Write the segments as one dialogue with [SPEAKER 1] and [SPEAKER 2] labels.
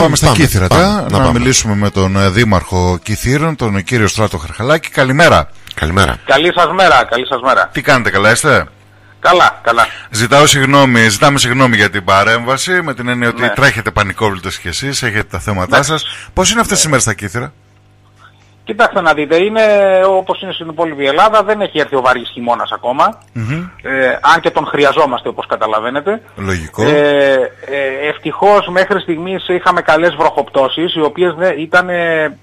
[SPEAKER 1] Πάμε, στα Κύθυρα να, να μιλήσουμε με τον ε, Δήμαρχο Κυθύρων, τον κύριο Στράτο Χαρχαλάκη. Καλημέρα.
[SPEAKER 2] Καλημέρα.
[SPEAKER 3] Καλή σας μέρα, καλή σας μέρα.
[SPEAKER 1] Τι κάνετε, καλά είστε;
[SPEAKER 3] Καλά, καλά.
[SPEAKER 1] Ζητάω συγγνώμη, ζητάμε συγγνώμη για την παρέμβαση, με την έννοια ότι ναι. τρέχετε πανικόβλητες κι εσείς, έχετε τα θέματά ναι. σας. Πώς είναι αυτές ναι. οι μέρες στα Κύθυρα;
[SPEAKER 3] Κοιτάξτε να δείτε, είναι όπως είναι στην υπόλοιπη Ελλάδα, δεν έχει έρθει ο βαρύς χειμώνας ε, αν και τον χρειαζόμαστε όπως καταλαβαίνετε.
[SPEAKER 1] Λογικό.
[SPEAKER 3] Ε, ε, ευτυχώς μέχρι στιγμής είχαμε καλές βροχοπτώσεις, οι οποίες ναι, ήταν, ε,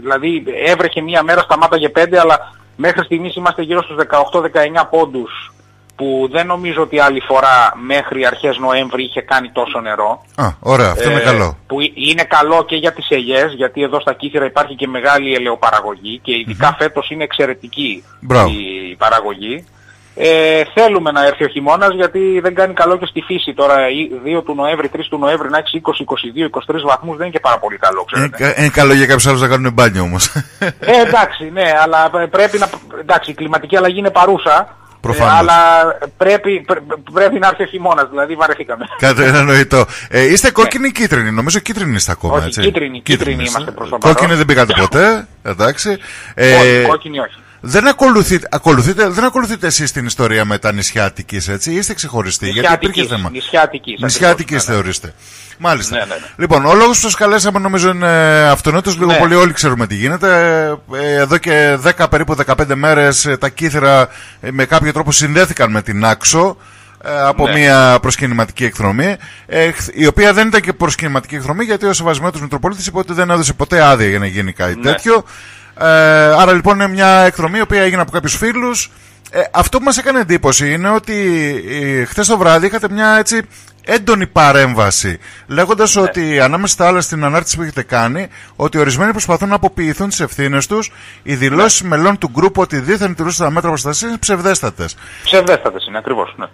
[SPEAKER 3] δηλαδή έβρεχε μία μέρα, σταμάταγε πέντε, αλλά μέχρι στιγμής είμαστε γύρω στους 18-19 πόντους που δεν νομίζω ότι άλλη φορά μέχρι αρχές Νοέμβρη είχε κάνει τόσο νερό.
[SPEAKER 1] Α, ωραία, αυτό είναι ε, καλό.
[SPEAKER 3] Που είναι καλό και για τις ελιές, γιατί εδώ στα Κύθυρα υπάρχει και μεγάλη ελαιοπαραγωγή και ειδικά mm-hmm. φέτος είναι εξαιρετική η παραγωγή. Ε, θέλουμε να έρθει ο χειμώνας γιατί δεν κάνει καλό και στη φύση τώρα 2 του Νοέμβρη, 3 του Νοέμβρη να έχει 20, 22, 23 βαθμούς δεν είναι και πάρα πολύ καλό ξέρετε.
[SPEAKER 1] Είναι, είναι καλό για κάποιους άλλους να κάνουν μπάνιο όμως.
[SPEAKER 3] Ε, εντάξει ναι αλλά πρέπει να, εντάξει η κλιματική αλλαγή είναι παρούσα
[SPEAKER 1] Προφανώς.
[SPEAKER 3] Ε, αλλά πρέπει, πρέπει να έρθει ο χειμώνας, δηλαδή βαρεθήκαμε.
[SPEAKER 1] Κάτι εννοητό. Ε, είστε κόκκινοι ή κίτρινοι, νομίζω κίτρινοι είστε ακόμα,
[SPEAKER 3] όχι,
[SPEAKER 1] έτσι.
[SPEAKER 3] Κίτρινοι, κίτρινοι, είμαστε προς το παρόν.
[SPEAKER 1] Κόκκινοι δεν πήγατε ποτέ, εντάξει.
[SPEAKER 3] Ε, όχι, κόκκινοι όχι.
[SPEAKER 1] Δεν ακολουθείτε, ακολουθείτε, δεν ακολουθείτε εσείς την ιστορία με τα νησιά Αττικής, έτσι, είστε ξεχωριστοί, γιατί υπήρχε θέμα.
[SPEAKER 3] Νησιά Αττικής.
[SPEAKER 1] Νησιά Αττικής θεωρείστε. Μάλιστα.
[SPEAKER 3] Ναι, ναι, ναι.
[SPEAKER 1] Λοιπόν, ο λόγος που σας καλέσαμε νομίζω είναι αυτονόητος. Λίγο ναι. πολύ όλοι ξέρουμε τι γίνεται. Ε, εδώ και 10 περίπου 15 μέρες ε, τα κύθρα ε, με κάποιο τρόπο συνδέθηκαν με την Άξο από ναι. μια προσκυνηματική εκδρομή, η οποία δεν ήταν και προσκυνηματική εκδρομή γιατί ο Σεβασμένο Μητροπολίτης είπε ότι δεν έδωσε ποτέ άδεια για να γίνει κάτι ναι. τέτοιο. Ε, άρα λοιπόν είναι μια εκδρομή η οποία έγινε από κάποιους φίλους. Ε, αυτό που μας έκανε εντύπωση είναι ότι ε, χθες το βράδυ είχατε μια έτσι έντονη παρέμβαση λέγοντας ναι. ότι ανάμεσα στα άλλα στην ανάρτηση που έχετε κάνει ότι ορισμένοι προσπαθούν να αποποιηθούν τις ευθύνες τους οι δηλώσεις ναι. μελών του γκρουπ ότι δίθεν τηρούσαν τα μέτρα προστασίας είναι ψευδέστατες.
[SPEAKER 3] Ψευδέστατες είναι ακριβώς, ναι.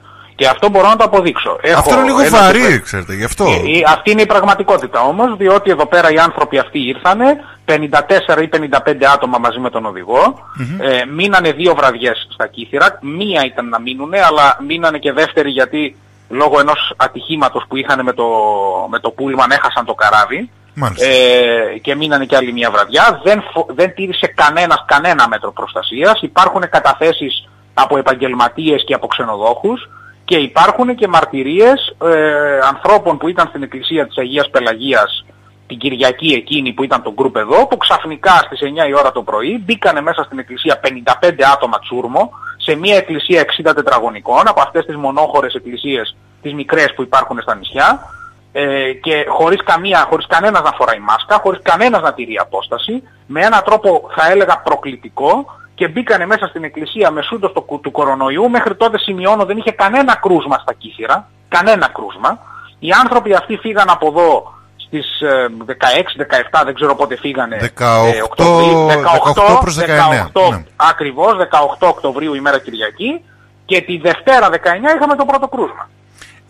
[SPEAKER 3] Και αυτό μπορώ να το αποδείξω.
[SPEAKER 1] Έχω αυτό είναι λίγο βαρύ, ξέρετε, γι' αυτό.
[SPEAKER 3] Ε, αυτή είναι η πραγματικότητα όμως, διότι εδώ πέρα οι άνθρωποι αυτοί ήρθανε, 54 ή 55 άτομα μαζί με τον οδηγό, ε, μείνανε δύο βραδιές στα Κύθυρα, μία ήταν να μείνουνε, αλλά μείνανε και δεύτερη γιατί λόγω ενός ατυχήματος που είχαν με το, με το πούλμαν έχασαν το καράβι. Ε, και μείνανε και άλλη μια βραδιά. Δεν, δεν τήρησε κανένας κανένα μέτρο προστασίας. Υπάρχουν καταθέσεις από επαγγελματίες και από ξενοδόχους και υπάρχουν και μαρτυρίες ε, ανθρώπων που ήταν στην εκκλησία της Αγίας Πελαγίας την Κυριακή εκείνη που ήταν το γκρουπ εδώ, που ξαφνικά στις 9 η ώρα το πρωί μπήκανε μέσα στην εκκλησία 55 άτομα τσούρμο, σε μια εκκλησία 60 τετραγωνικών, από αυτές τις μονόχωρες εκκλησίες, τις μικρές που υπάρχουν στα νησιά, ε, και χωρίς, καμία, χωρίς κανένας να φοράει μάσκα, χωρίς κανένας να τηρεί απόσταση, με έναν τρόπο θα έλεγα προκλητικό, και μπήκανε μέσα στην εκκλησία με σούντος του, του κορονοϊού. Μέχρι τότε σημειώνω δεν είχε κανένα κρούσμα στα κύθυρα. Κανένα κρούσμα. Οι άνθρωποι αυτοί φύγαν από εδώ στις 16-17, ε, δεν ξέρω πότε φύγανε.
[SPEAKER 1] 18, 18, 18 προς 19. 18,
[SPEAKER 3] ναι. Ακριβώς, 18 Οκτωβρίου ημέρα Κυριακή. Και τη Δευτέρα 19 είχαμε το πρώτο κρούσμα.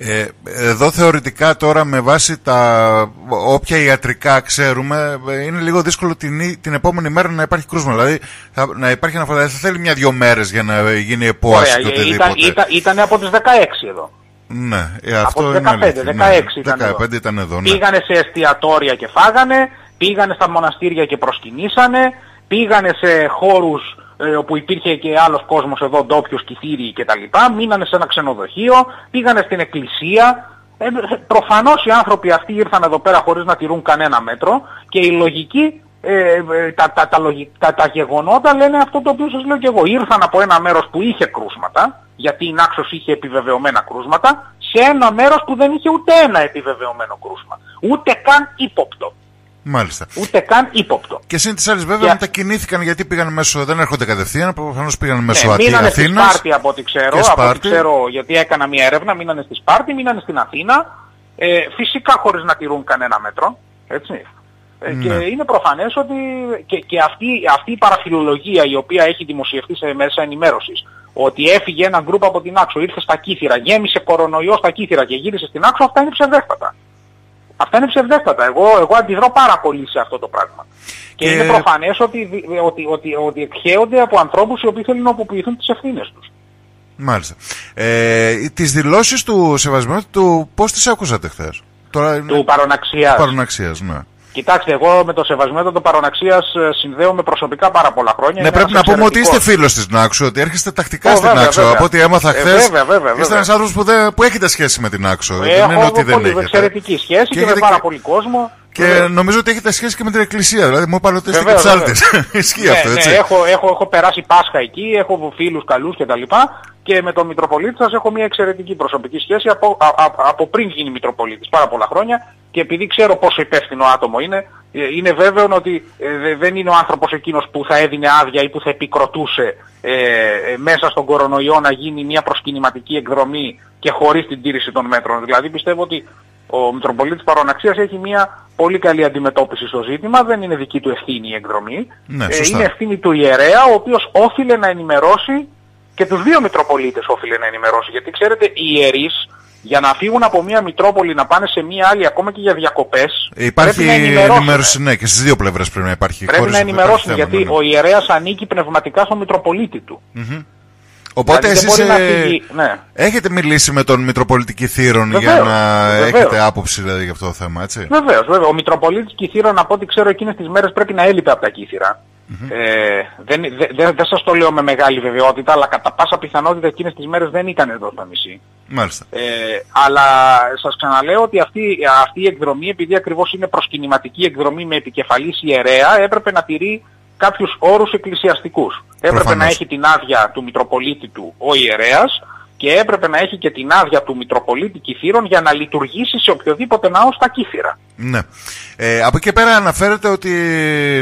[SPEAKER 1] Ε, εδώ θεωρητικά τώρα με βάση τα όποια ιατρικά ξέρουμε είναι λίγο δύσκολο την, την επόμενη μέρα να υπάρχει κρούσμα. Δηλαδή θα, να υπάρχει αναφορά. Δεν θα θέλει μια-δυο μέρες για να γίνει επόαση και οτιδήποτε.
[SPEAKER 3] Ήταν, ήταν, ήταν από τις 16 εδώ.
[SPEAKER 1] Ναι, ε, αυτό
[SPEAKER 3] από τις 15,
[SPEAKER 1] είναι
[SPEAKER 3] 16 ναι, ήταν,
[SPEAKER 1] 15 εδώ. ήταν εδώ.
[SPEAKER 3] Ναι. Πήγανε σε εστιατόρια και φάγανε, πήγανε στα μοναστήρια και προσκυνήσανε, πήγανε σε χώρους ε, όπου υπήρχε και άλλος κόσμος εδώ, ντόπιος, κυθύριοι κτλ. Μείνανε σε ένα ξενοδοχείο, πήγανε στην εκκλησία. Ε, προφανώς οι άνθρωποι αυτοί ήρθαν εδώ πέρα χωρίς να τηρούν κανένα μέτρο και η λογική, ε, ε τα, τα, τα, τα, γεγονότα λένε αυτό το οποίο σας λέω και εγώ. Ήρθαν από ένα μέρος που είχε κρούσματα, γιατί η Νάξος είχε επιβεβαιωμένα κρούσματα, σε ένα μέρος που δεν είχε ούτε ένα επιβεβαιωμένο κρούσμα. Ούτε καν ύποπτο.
[SPEAKER 1] Μάλιστα.
[SPEAKER 3] Ούτε καν ύποπτο.
[SPEAKER 1] Και σύν της άλλης, βέβαια, μετακινήθηκαν γιατί πήγαν μέσω. Δεν έρχονται κατευθείαν, προφανώς πήγαν μέσω ναι,
[SPEAKER 3] Αθήνας. Μείνανε στη Σπάρτη από ό,τι ξέρω. Από ό,τι ξέρω, γιατί έκανα μια έρευνα, μείνανε στη Σπάρτη, μείνανε στην Αθήνα. Ε, φυσικά χωρίς να τηρούν κανένα μέτρο. Έτσι. Ε, ναι. Και είναι προφανές ότι και, και αυτή, αυτή η παραφιλολογία η οποία έχει δημοσιευτεί σε μέσα ενημέρωσης ότι έφυγε ένα γκρουπ από την Άξο, ήρθε στα Κύθυρα, γέμισε κορονοϊό στα Κύθυρα και γύρισε στην Άξο, αυτά είναι ψευδέστατα. Αυτά είναι ψευδέστατα. Εγώ, εγώ αντιδρώ πάρα πολύ σε αυτό το πράγμα. Και, και είναι προφανές ότι, ότι, ότι, ότι εκχέονται από ανθρώπους οι οποίοι θέλουν να αποποιηθούν τις ευθύνες τους.
[SPEAKER 1] Μάλιστα. Ε, τις δηλώσεις του Σεβασμένου του πώς τις ακούσατε χθες;
[SPEAKER 3] Τώρα, του παροναξίας.
[SPEAKER 1] παροναξίας, ναι.
[SPEAKER 3] Κοιτάξτε, εγώ με το σεβασμένο του παροναξίας ε, συνδέομαι προσωπικά πάρα πολλά χρόνια.
[SPEAKER 1] Ναι, πρέπει να πούμε ότι είστε φίλος της Νάξου, ότι έρχεστε τακτικά στην
[SPEAKER 3] βέβαια,
[SPEAKER 1] Νάξου.
[SPEAKER 3] βέβαια.
[SPEAKER 1] Από ό,τι έμαθα
[SPEAKER 3] Ε,
[SPEAKER 1] χθες.
[SPEAKER 3] βέβαια, βέβαια,
[SPEAKER 1] Είστε ένας άνθρωπος που, δεν- που έχετε σχέση με την Νάξου. δεν
[SPEAKER 3] Έχω
[SPEAKER 1] είναι ότι δεν
[SPEAKER 3] πολύ
[SPEAKER 1] έχετε.
[SPEAKER 3] εξαιρετική σχέση και, με
[SPEAKER 1] έχετε
[SPEAKER 3] πάρα
[SPEAKER 1] και-
[SPEAKER 3] πολύ κόσμο.
[SPEAKER 1] Και
[SPEAKER 3] Βεβαίως.
[SPEAKER 1] νομίζω ότι έχετε σχέση και με την Εκκλησία. Δηλαδή μου είπαν ότι είστε και
[SPEAKER 3] Βεβαίως,
[SPEAKER 1] ψάλτε.
[SPEAKER 3] βεβαίως.
[SPEAKER 1] Ισχύει
[SPEAKER 3] ναι,
[SPEAKER 1] αυτό,
[SPEAKER 3] ναι,
[SPEAKER 1] έτσι.
[SPEAKER 3] έχω, έχω, έχω περάσει Πάσχα εκεί, έχω φίλους καλούς κτλ. Και με τον Μητροπολίτη σας έχω μια εξαιρετική προσωπική σχέση από, α, α, από πριν γίνει Μητροπολίτης, πάρα πολλά χρόνια. Και επειδή ξέρω πόσο υπεύθυνο άτομο είναι, ε, είναι βέβαιο ότι ε, δε- δεν είναι ο άνθρωπος εκείνος που θα έδινε άδεια ή που θα επικροτούσε ε, ε, μέσα στον κορονοϊό να γίνει μια προσκυνηματική εκδρομή και χωρίς την τήρηση των μέτρων. Δηλαδή πιστεύω ότι ο Μητροπολίτης Παροναξίας έχει μια πολύ καλή αντιμετώπιση στο ζήτημα, δεν είναι δική του ευθύνη η εκδρομή.
[SPEAKER 1] Ναι,
[SPEAKER 3] Ε,
[SPEAKER 1] σωστά.
[SPEAKER 3] είναι ευθύνη του ιερέα, ο οποίος όφιλε να ενημερώσει και τους δύο Μητροπολίτες όφιλε να ενημερώσει. Γιατί ξέρετε, οι ιερείς για να φύγουν από μια Μητρόπολη να πάνε σε μια άλλη ακόμα και για διακοπές
[SPEAKER 1] Υπάρχει
[SPEAKER 3] πρέπει να ενημερώσουν.
[SPEAKER 1] ενημέρωση, ναι, και στις δύο πλευρές πρέπει να υπάρχει.
[SPEAKER 3] Πρέπει
[SPEAKER 1] χωρίς
[SPEAKER 3] να
[SPEAKER 1] αυτό
[SPEAKER 3] ενημερώσουν
[SPEAKER 1] υπάρχει θέμα,
[SPEAKER 3] γιατί
[SPEAKER 1] ναι, ναι.
[SPEAKER 3] ο ιερέας ανήκει πνευματικά στον Μητροπολίτη του.
[SPEAKER 1] Οπότε
[SPEAKER 3] δηλαδή δεν
[SPEAKER 1] εσείς
[SPEAKER 3] μπορεί να
[SPEAKER 1] ε,
[SPEAKER 3] φύγει- ναι.
[SPEAKER 1] έχετε μιλήσει με τον Μητροπολιτή Κιθήρων για
[SPEAKER 3] Βεβαίως,
[SPEAKER 1] να
[SPEAKER 3] βεβαίως.
[SPEAKER 1] έχετε άποψη δηλαδή, για αυτό το θέμα, έτσι;
[SPEAKER 3] Βεβαίως, βέβαια. Ο Μητροπολίτης Κιθήρων από ό,τι ξέρω εκείνες τις μέρες πρέπει να έλειπε από τα κύθυρα. Ε, δεν, δεν, δεν, δεν σας το λέω με μεγάλη βεβαιότητα, αλλά κατά πάσα πιθανότητα εκείνες τις μέρες δεν ήταν εδώ στο νησί.
[SPEAKER 1] Μάλιστα.
[SPEAKER 3] Ε, αλλά σας ξαναλέω ότι αυτή, αυτή η εκδρομή, επειδή ακριβώς είναι προσκυνηματική εκδρομή με επικεφαλής ιερέα, έπρεπε να τηρεί κάποιους όρους εκκλησιαστικούς. Έπρεπε
[SPEAKER 1] Προφανώς.
[SPEAKER 3] να έχει την άδεια του Μητροπολίτη του ο ιερέας και έπρεπε να έχει και την άδεια του Μητροπολίτη Κιθήρων για να λειτουργήσει σε οποιοδήποτε ναός στα Κύθυρα.
[SPEAKER 1] Ναι. Ε, από εκεί πέρα αναφέρετε ότι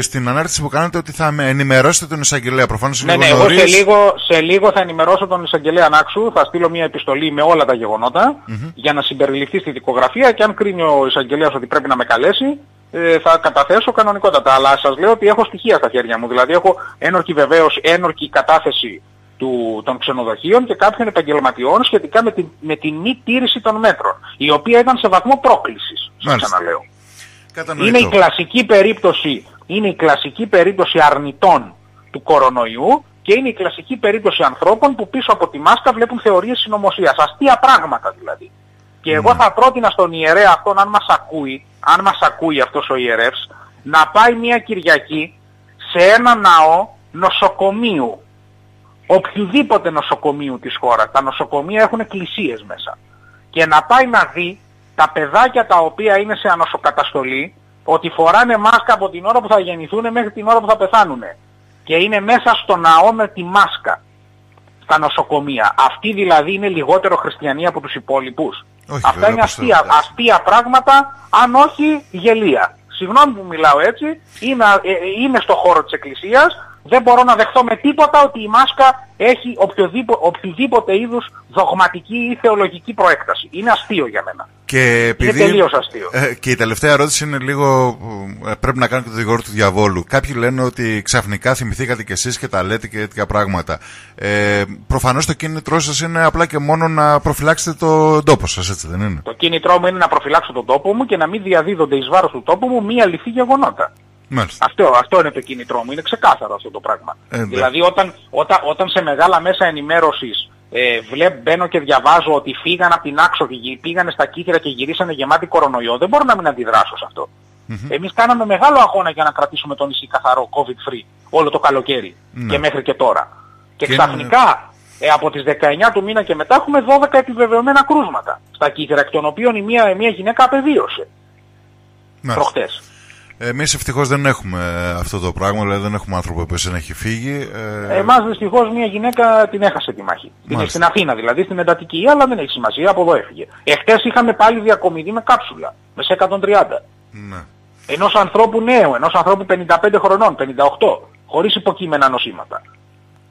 [SPEAKER 1] στην ανάρτηση που κάνετε ότι θα με ενημερώσετε τον εισαγγελέα. Προφανώς
[SPEAKER 3] Ναι,
[SPEAKER 1] λίγο
[SPEAKER 3] ναι, εγώ σε
[SPEAKER 1] νωρίς.
[SPEAKER 3] λίγο, σε λίγο θα ενημερώσω τον εισαγγελέα Νάξου, θα στείλω μια επιστολή με όλα τα γεγονότα για να συμπεριληφθεί στη δικογραφία και αν κρίνει ο εισαγγελέας ότι πρέπει να με καλέσει ε, θα καταθέσω κανονικότατα. Αλλά σας λέω ότι έχω στοιχεία στα χέρια μου, δηλαδή έχω ένορκη βεβαίως, ένορκη κατάθεση του, των ξενοδοχείων και κάποιων επαγγελματιών σχετικά με την, με την μη τήρηση των μέτρων, η οποία ήταν σε βαθμό πρόκλησης, σας
[SPEAKER 1] Μάλιστα.
[SPEAKER 3] ξαναλέω.
[SPEAKER 1] Κατανοητό.
[SPEAKER 3] Είναι η κλασική περίπτωση, είναι η κλασική περίπτωση αρνητών του κορονοϊού και είναι η κλασική περίπτωση ανθρώπων που πίσω από τη μάσκα βλέπουν θεωρίες συνωμοσίας. Αστεία πράγματα δηλαδή. Και εγώ θα πρότεινα στον ιερέα αυτόν, αν μας ακούει, αν μας ακούει αυτός ο ιερεύς, να πάει μια Κυριακή σε ένα ναό νοσοκομείου. Οποιουδήποτε νοσοκομείου της χώρας. Τα νοσοκομεία έχουν εκκλησίες μέσα. Και να πάει να δει τα παιδάκια τα οποία είναι σε ανοσοκαταστολή ότι φοράνε μάσκα από την ώρα που θα γεννηθούν μέχρι την ώρα που θα πεθάνουν. Και είναι μέσα στο ναό με τη μάσκα στα νοσοκομεία. Αυτοί δηλαδή είναι λιγότερο χριστιανοί από τους υπόλοιπους.
[SPEAKER 1] Όχι,
[SPEAKER 3] Αυτά
[SPEAKER 1] βέβαια,
[SPEAKER 3] είναι
[SPEAKER 1] πιστεύω,
[SPEAKER 3] αστεία,
[SPEAKER 1] εντάξει.
[SPEAKER 3] αστεία πράγματα, αν όχι γελία. Συγγνώμη που μιλάω έτσι, είμαι, ε, ε, είμαι στο χώρο της εκκλησίας, δεν μπορώ να δεχθώ με τίποτα ότι η μάσκα έχει οποιοδήποτε, οποιοδήποτε είδους δογματική ή θεολογική προέκταση. Είναι αστείο για μένα.
[SPEAKER 1] Και επειδή...
[SPEAKER 3] τελείως αστείο.
[SPEAKER 1] Ε, και η τελευταία ερώτηση είναι λίγο. ε, Πρέπει να κάνω και το δικηγόρο του διαβόλου. Κάποιοι λένε ότι ξαφνικά θυμηθήκατε κι εσείς και τα λέτε και τέτοια πράγματα. Ε, Προφανώς το κίνητρό σας είναι απλά και μόνο να προφυλάξετε τον τόπο σας, έτσι δεν είναι;
[SPEAKER 3] Το κίνητρό μου είναι να προφυλάξω τον τόπο μου και να μην διαδίδονται εις βάρος του τόπου μου μία αληθή γεγονότα.
[SPEAKER 1] Μάλιστα.
[SPEAKER 3] Αυτό, αυτό είναι το κίνητρό μου, είναι ξεκάθαρο αυτό το πράγμα.
[SPEAKER 1] Ε, ναι.
[SPEAKER 3] δηλαδή όταν, όταν, όταν σε μεγάλα μέσα ενημέρωσης ε, βλέπ, μπαίνω και διαβάζω ότι φύγαν από την άξο και γυ- πήγανε στα κύθρα και γυρίσανε γεμάτοι κορονοϊό, δεν μπορώ να μην αντιδράσω σε αυτό. Εμείς κάναμε μεγάλο αγώνα για να κρατήσουμε το νησί καθαρό, COVID free, όλο το καλοκαίρι
[SPEAKER 1] Ναι.
[SPEAKER 3] και μέχρι και τώρα. Και,
[SPEAKER 1] Και
[SPEAKER 3] ξαφνικά ε, από τις 19 του μήνα και μετά έχουμε 12 επιβεβαιωμένα κρούσματα στα κύθρα, εκ των οποίων η μία, μία γυναίκα απεβίωσε
[SPEAKER 1] Μάλιστα.
[SPEAKER 3] προχτές.
[SPEAKER 1] Εμείς ευτυχώς δεν έχουμε αυτό το πράγμα, δηλαδή δεν έχουμε άνθρωπο που δεν έχει φύγει. Ε,
[SPEAKER 3] Εμάς δυστυχώς μια γυναίκα την έχασε τη μάχη. Την,
[SPEAKER 1] Μάλιστα.
[SPEAKER 3] στην Αθήνα δηλαδή, στην εντατική, αλλά δεν έχει σημασία, από εδώ έφυγε. Εχθές είχαμε πάλι διακομιδή με κάψουλα, με σε 130.
[SPEAKER 1] ναι.
[SPEAKER 3] Ενός ανθρώπου νέου, ενός ανθρώπου 55 χρονών, 58, χωρίς υποκείμενα νοσήματα.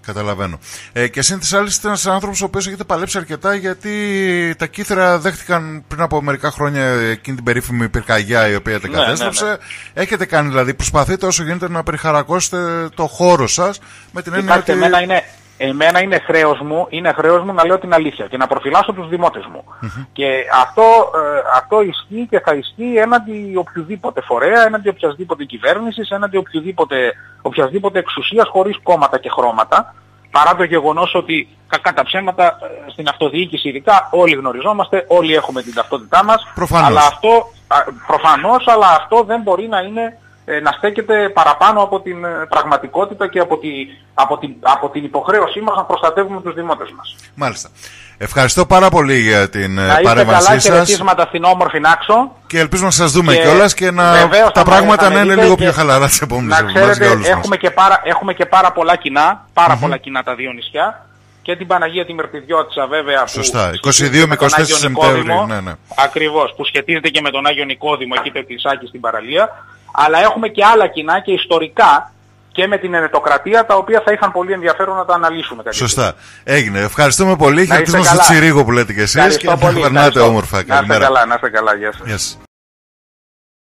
[SPEAKER 1] Καταλαβαίνω. Ε, και συν τη άλλη, είστε ένας άνθρωπος ο οποίος έχετε παλέψει αρκετά γιατί τα κύθρα δέχτηκαν πριν από μερικά χρόνια εκείνη την περίφημη πυρκαγιά η οποία τα
[SPEAKER 3] Ναι,
[SPEAKER 1] κατέστρεψε.
[SPEAKER 3] ναι,
[SPEAKER 1] Έχετε κάνει δηλαδή, προσπαθείτε όσο γίνεται να περιχαρακώσετε το χώρο σας με την έννοια
[SPEAKER 3] Κοιτάξτε,
[SPEAKER 1] ότι.
[SPEAKER 3] εμένα είναι, εμένα είναι χρέος μου, είναι χρέος μου να λέω την αλήθεια και να προφυλάσσω τους δημότες μου. Και αυτό, ε, αυτό ισχύει και θα ισχύει έναντι οποιοδήποτε φορέα, έναντι οποιασδήποτε κυβέρνησης, έναντι οποιοδήποτε, οποιασδήποτε εξουσίας χωρίς κόμματα και χρώματα. παρά το γεγονός ότι κακά τα ψέματα ε, στην αυτοδιοίκηση ειδικά όλοι γνωριζόμαστε, όλοι έχουμε την ταυτότητά μας.
[SPEAKER 1] Προφανώς.
[SPEAKER 3] Αλλά αυτό, προφανώς, αλλά αυτό δεν μπορεί να είναι ε, να στέκεται παραπάνω από την ε, πραγματικότητα και από, τη, από, την, από την υποχρέωσή μας να προστατεύουμε τους δημότες μας.
[SPEAKER 1] Μάλιστα. Ευχαριστώ πάρα πολύ για την
[SPEAKER 3] να
[SPEAKER 1] παρέμβασή σας.
[SPEAKER 3] Να είστε καλά στην όμορφη Νάξο.
[SPEAKER 1] Και ελπίζουμε να σας δούμε και κιόλας και να τα πράγματα να είναι λίγο πιο χαλαρά τις επόμενες
[SPEAKER 3] εβδομάδες για όλους έχουμε μας. Και πάρα, έχουμε και πάρα πολλά κοινά, πάρα πολλά κοινά τα δύο νησιά και την Παναγία τη Μερτιδιώτησα βέβαια
[SPEAKER 1] Σωστά, 22 με 24 Σεπτέμβρη ναι, ναι.
[SPEAKER 3] Ακριβώς, που σχετίζεται και με τον Άγιο Νικόδημο εκεί Πεπτυσάκη στην παραλία αλλά έχουμε και άλλα κοινά και ιστορικά και με την ενετοκρατία τα οποία θα είχαν πολύ ενδιαφέρον να τα αναλύσουμε.
[SPEAKER 1] Σωστά. Έγινε. Ευχαριστούμε πολύ. Χαιρετισμό στο Τσιρίγο που λέτε και εσείς και να περνάτε όμορφα.
[SPEAKER 3] Να είστε καλά, να είστε καλά. Γεια σας.